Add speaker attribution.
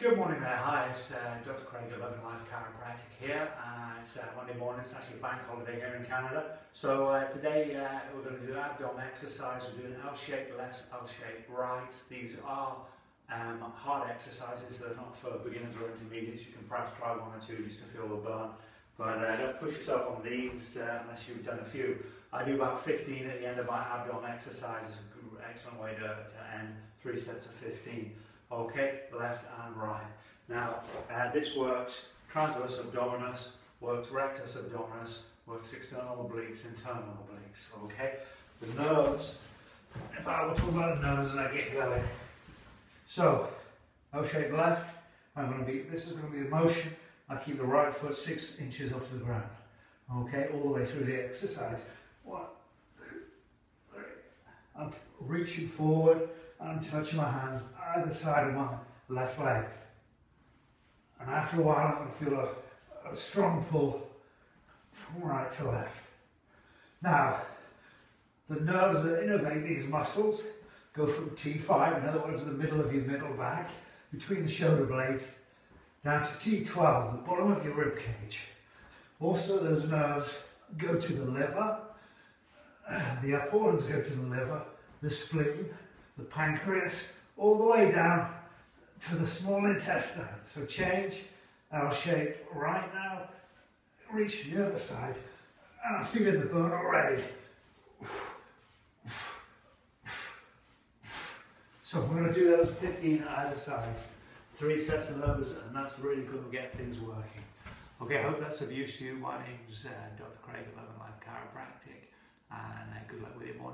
Speaker 1: Good morning there, hi, it's uh, Dr Craig at Loving Life Chiropractic here. Uh, it's uh, Monday morning, it's actually a bank holiday here in Canada. So uh, today uh, we're going to do abdomen exercise, we're doing L-shaped left, L-shaped right. These are um, hard exercises, they're not for beginners or intermediates. You can perhaps try one or two just to feel the burn. But uh, don't push yourself on these unless you've done a few. I do about 15 at the end of my abdomen exercises, excellent way to, to end three sets of 15. Okay, left and right. Now, uh, this works transverse abdominis, works rectus abdominis, works external obliques, internal obliques. Okay, the nerves. If I were to talk about the nerves and I get going. So, L-shaped left. I'm going to be. This is going to be the motion. I keep the right foot six inches off the ground. Okay, all the way through the exercise. One, two, three. I'm reaching forward. I'm touching my hands either side of my left leg. And after a while, I'm going to feel a, a strong pull from right to left. Now, the nerves that innervate these muscles go from T5, in other words, the middle of your middle back, between the shoulder blades, down to T12, the bottom of your rib cage. Also, those nerves go to the liver, the upper ones go to the liver, the spleen, the pancreas, all the way down to the small intestine. So change our shape right now, reach the other side, and I'm feeling the burn already. So we're going to do those 15 either side. Three sets of those, and that's really to get things working. Okay, I hope that's of use to you. My name's uh, Dr. Craig at Loving Life Chiropractic, and uh, good luck with your morning.